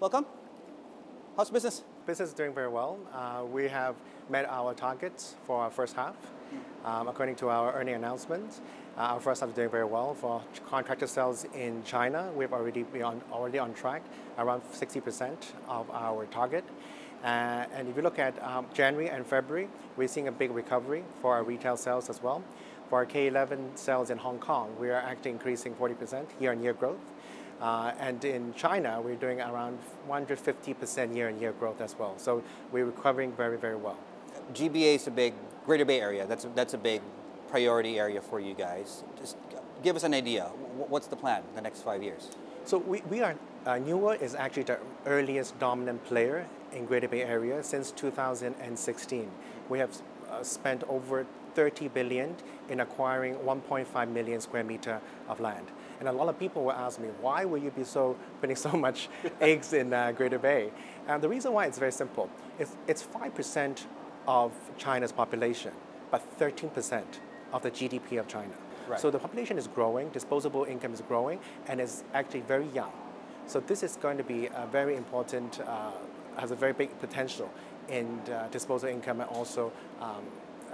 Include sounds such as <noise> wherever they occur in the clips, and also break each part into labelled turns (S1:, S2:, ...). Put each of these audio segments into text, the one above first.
S1: welcome. How's business?
S2: Business is doing very well. Uh, we have met our targets for our first half. Um, according to our earning announcement, uh, our first half is doing very well. For contracted sales in China, we've already been on, already on track, around 60% of our target. Uh, and if you look at um, January and February, we're seeing a big recovery for our retail sales as well. For our K11 sales in Hong Kong, we are actually increasing 40% year-on-year growth. Uh, and in China, we're doing around 150% year-on-year growth as well. So we're recovering very, very well.
S1: GBA is a big Greater Bay Area. That's a, that's a big priority area for you guys. Just give us an idea. What's the plan the next five years?
S2: So we, we are, uh, New World is actually the earliest dominant player in Greater Bay Area since 2016. We have uh, spent over 30 billion in acquiring 1.5 million square meter of land. And a lot of people will ask me, why will you be so putting so <laughs> much eggs in uh, Greater Bay? And the reason why it's very simple. It's, it's 5% of China's population, but 13% of the GDP of China. Right. So the population is growing, disposable income is growing, and is actually very young. So this is going to be a very important, uh, has a very big potential in uh, disposable income and also um,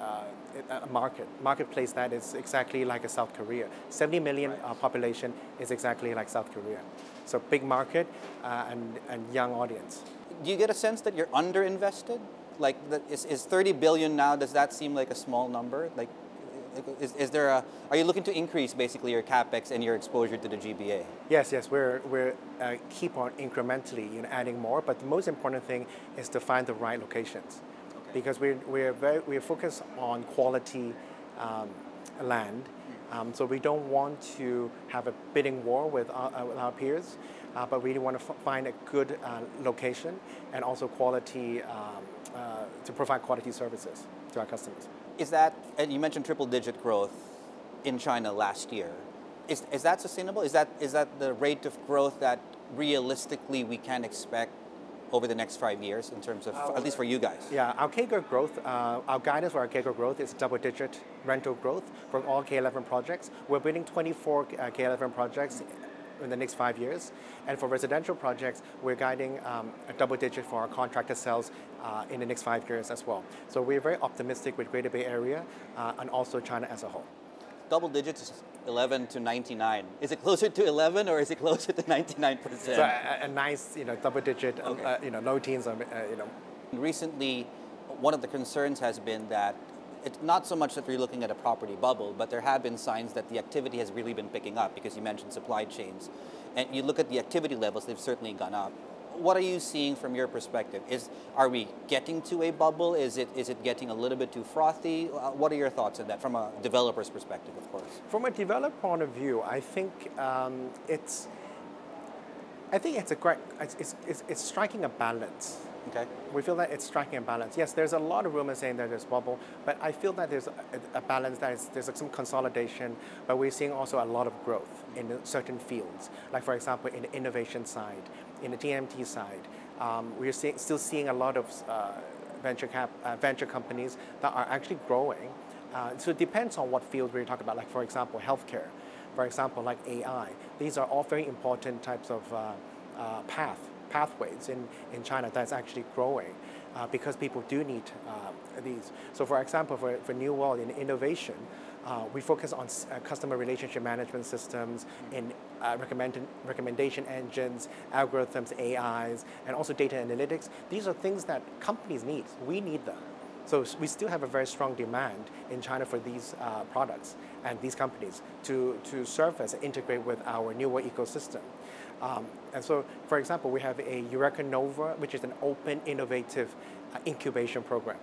S2: uh, a market, marketplace that is exactly like a South Korea. 70 million right. uh, population is exactly like South Korea. So big market uh, and, and young audience.
S1: Do you get a sense that you're underinvested? Like, the, is, is 30 billion now, does that seem like a small number? Like, is, is there a, are you looking to increase basically your capex and your exposure to the GBA?
S2: Yes, yes, we're, we're uh, keep on incrementally you know, adding more, but the most important thing is to find the right locations because we're, we're, very, we're focused on quality um, land. Um, so we don't want to have a bidding war with our, uh, with our peers, uh, but we want to find a good uh, location and also quality um, uh, to provide quality services to our customers.
S1: Is that, and you mentioned triple digit growth in China last year. Is, is that sustainable? Is that, is that the rate of growth that realistically we can expect over the next five years in terms of, our, at least for you guys?
S2: Yeah, our CAGR growth, uh, our guidance for our CAGR growth is double-digit rental growth for all K11 projects. We're building 24 uh, K11 projects in the next five years. And for residential projects, we're guiding um, a double digit for our contracted sales uh, in the next five years as well. So we're very optimistic with Greater Bay Area uh, and also China as a whole
S1: double digits is 11 to 99. Is it closer to 11 or is it closer to 99%? So
S2: a, a nice, you know, double digit, okay. uh, you know, low teens, uh, you know.
S1: Recently, one of the concerns has been that it's not so much that we're looking at a property bubble, but there have been signs that the activity has really been picking up because you mentioned supply chains. And you look at the activity levels, they've certainly gone up what are you seeing from your perspective? Is are we getting to a bubble? Is it is it getting a little bit too frothy? Uh, what are your thoughts on that from a developer's perspective, of course?
S2: From a developer point of view, I think um, it's I think it's a great it's, it's, it's striking a balance.
S1: Okay.
S2: We feel that it's striking a balance. Yes, there's a lot of rumors saying that there's bubble, but I feel that there's a, a balance, that is, there's some consolidation, but we're seeing also a lot of growth in certain fields. Like for example, in the innovation side, in the TMT side, um, we're see, still seeing a lot of uh, venture, cap, uh, venture companies that are actually growing. Uh, so it depends on what field we're talking about, like for example, healthcare, for example, like AI. These are all very important types of uh, uh, path, pathways in, in China that's actually growing. Uh, because people do need these. So for example, for, for New World in innovation, uh, we focus on uh, customer relationship management systems, in uh, recommendation engines, algorithms, AIs, and also data analytics. These are things that companies need. We need them. So we still have a very strong demand in China for these uh, products and these companies to, to surface and integrate with our newer ecosystem. Um, and so, for example, we have a Eureka Nova, which is an open, innovative uh, incubation program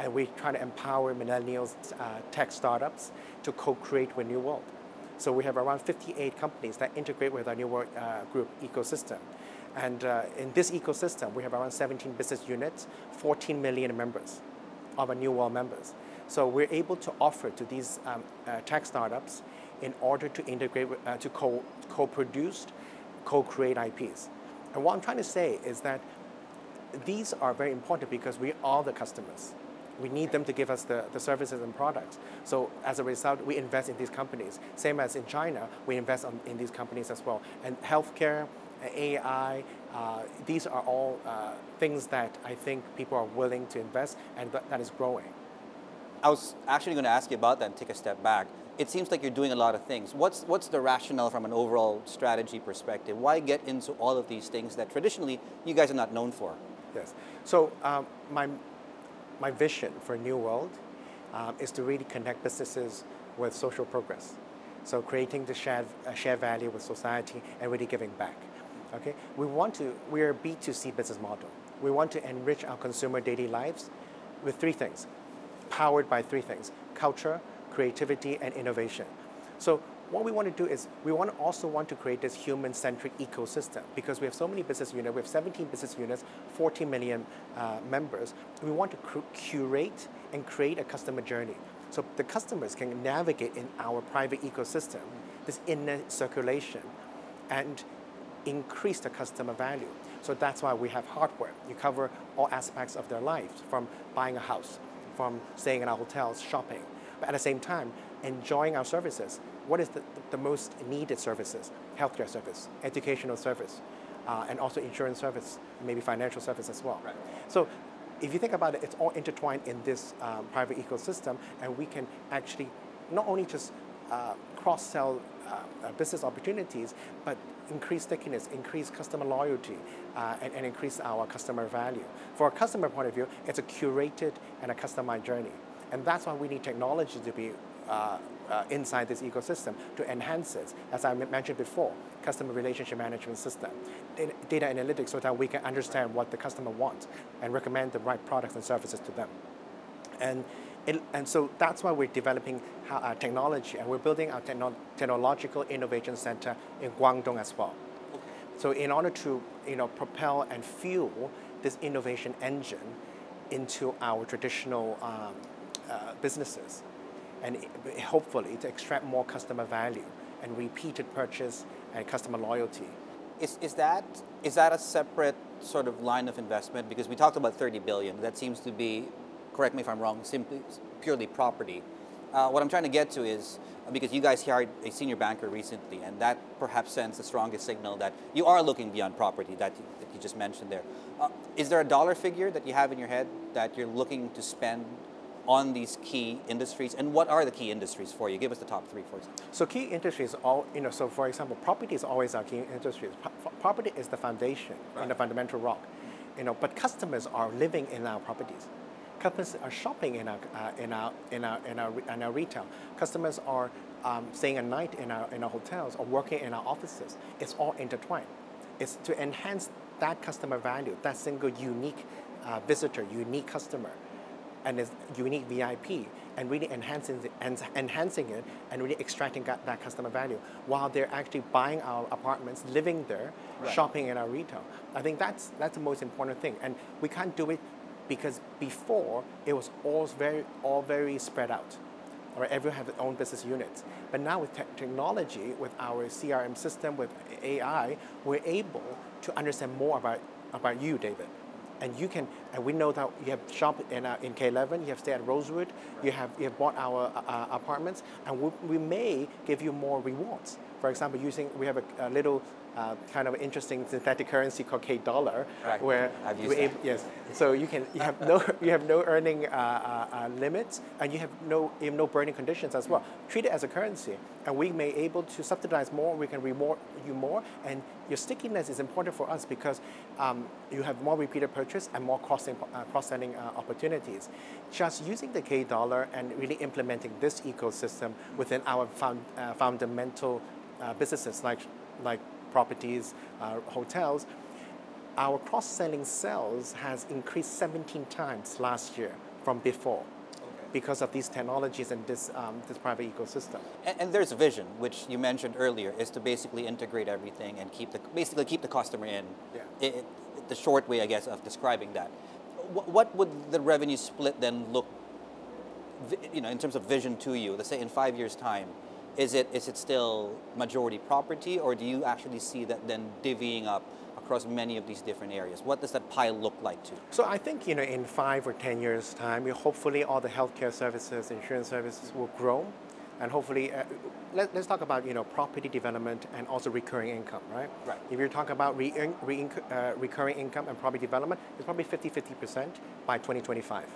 S2: and we try to empower millennials uh, tech startups to co-create with New World. So we have around 58 companies that integrate with our New World uh, Group ecosystem. And uh, in this ecosystem, we have around 17 business units, 14 million members of our New World members. So we're able to offer to these um, uh, tech startups in order to integrate, uh, to co- co-produce, co-create IPs. And what I'm trying to say is that these are very important because we are the customers we need them to give us the, the services and products. So as a result, we invest in these companies. Same as in China, we invest on, in these companies as well. And healthcare, AI. Uh, these are all uh, things that I think people are willing to invest and that, that is growing.
S1: I was actually going to ask you about that and take a step back. It seems like you're doing a lot of things. What's, what's the rationale from an overall strategy perspective? Why get into all of these things that traditionally you guys are not known for?
S2: Yes. So um, my, my vision for a New World um, is to really connect businesses with social progress. So creating the shared, uh, shared value with society and really giving back. Okay? We want to, we're a B2C business model. We want to enrich our consumer daily lives with three things powered by three things culture, creativity, and innovation. So what we want to do is we want to also want to create this human-centric ecosystem because we have so many business units, we have 17 business units, 40 million uh, members. We want to curate and create a customer journey. So the customers can navigate in our private ecosystem, this inner circulation, and increase the customer value. So that's why we have hardware. You cover all aspects of their lives, from buying a house, from staying in our hotels, shopping, but at the same time, enjoying our services. What is the, the most needed services? Healthcare service, educational service, uh, and also insurance service, maybe financial service as well. Right. So if you think about it, it's all intertwined in this um, private ecosystem, and we can actually not only just uh, cross-sell uh, uh, business opportunities, but increase stickiness, increase customer loyalty, uh, and, and, increase our customer value. For a customer point of view, it's a curated and a customized journey. And that's why we need technology to be uh, uh, inside this ecosystem to enhance it. As I mentioned before, customer relationship management system, data analytics so that we can understand what the customer wants and recommend the right products and services to them. And it, and so that's why we're developing uh, technology and we're building our techno technological innovation center in Guangdong as well. Okay. So in order to you know, propel and fuel this innovation engine into our traditional um, uh, businesses and hopefully to extract more customer value and repeated purchase and customer loyalty.
S1: Is, is, that, is that a separate sort of line of investment? Because we talked about 30 billion. That seems to be correct me if I'm wrong, simply purely property. Uh, what I'm trying to get to is because you guys hired a senior banker recently, and that perhaps sends the strongest signal that you are looking beyond property that you, that you just mentioned there. Uh, is there a dollar figure that you have in your head that you're looking to spend on these key industries, and what are the key industries for you? Give us the top three, for example.
S2: So key industries, all you know. So for example, property is always our key industry. property is the foundation right. and the fundamental rock, you know. But customers are living in our properties. Customers are shopping in our, uh, in, our, in, our, in, our, in our retail. Customers are um, staying a night in our, in our hotels or working in our offices. It's all intertwined. It's to enhance that customer value, that single unique uh, visitor, unique customer, and its unique VIP, and really enhancing, the, enhancing it and really extracting that, that, customer value while they're actually buying our apartments, living there, right. shopping in our retail. I think that's, that's the most important thing. And we can't do it because before it was all very, all very spread out. Or everyone had their own business units. But now with te technology, with our CRM system, with AI, we're able to understand more about, about you, David. And you can, and we know that you have shopped in, uh, in K11, you have stayed at Rosewood, right. you, have, you have bought our uh, uh, apartments, and we, we may give you more rewards. For example, using, we have a, a little uh, kind of interesting synthetic currency called K dollar,
S1: right.
S2: where
S1: I've used able,
S2: yes, so you can you have no <laughs> you have no earning uh, uh, limits and you have no you have no burning conditions as well. Treat it as a currency, and we may able to subsidize more. We can reward you more, and your stickiness is important for us because um, you have more repeated purchase and more cross uh, cross selling uh, opportunities. Just using the K dollar and really implementing this ecosystem within our found, fundamental businesses like like properties, uh, hotels, our cross-selling sales has increased 17 times last year from before because of these technologies and this, um, this private ecosystem.
S1: And, and, there's a vision, which you mentioned earlier, is to basically integrate everything and keep the, basically keep the customer in. Yeah. It, it, the short way, I guess, of describing that. What, would the revenue split then look, you know, in terms of vision to you, let's say in five years' time, is it, is it still majority property or do you actually see that then divvying up across many of these different areas? What does that pie look like to?
S2: So I think you know in five or ten years time, hopefully all the healthcare services, insurance services will grow, and hopefully uh, let, us talk about you know property development and also recurring income, right?
S1: Right.
S2: If you're talking about re, re, uh, recurring income and property development, it's probably 50-50% by 2025.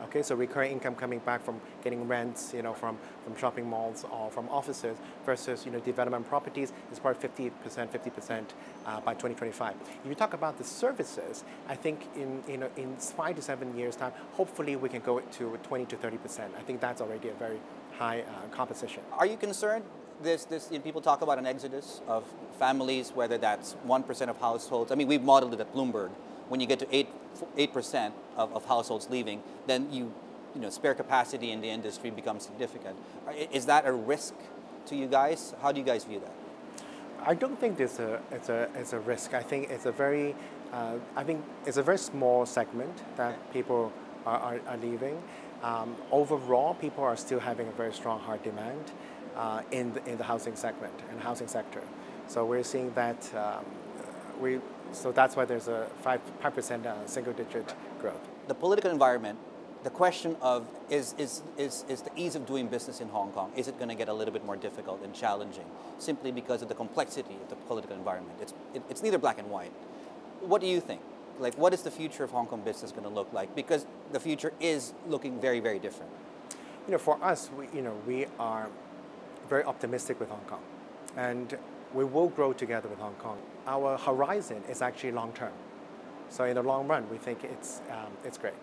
S2: Okay, so recurring income coming back from getting rents, you know, from, from shopping malls or from offices versus, you know, development properties is probably 50%, 50% uh, by 2025. If you talk about the services, I think in, you know, in five to seven years time, hopefully we can go to 20 to 30%. I think that's already a very high uh, composition.
S1: Are you concerned this, this, you know, people talk about an exodus of families, whether that's 1% of households. I mean, we've modeled it at Bloomberg when you get to 8, 8% of, of households leaving, then you, you know, spare capacity in the industry becomes significant. Is that a risk to you guys? How do you guys view that?
S2: I don't think it's a, it's a, it's a risk. I think it's a very, uh, I think it's a very small segment that people are, are, are leaving. Um, overall, people are still having a very strong hard demand uh, in, the, in the housing segment and housing sector. So we're seeing that um, we, so that's why there's a 5, 5% uh, single digit growth.
S1: The political environment, the question of is, is, is, is the ease of doing business in Hong Kong, is it going to get a little bit more difficult and challenging simply because of the complexity of the political environment? It's, it, it's neither black and white. What do you think? Like, what is the future of Hong Kong business going to look like? Because the future is looking very, very different.
S2: You know, for us, we, you know, we are very optimistic with Hong Kong. And we will grow together with Hong Kong. Our horizon is actually long term. So in the long run, we think it's, um, it's great.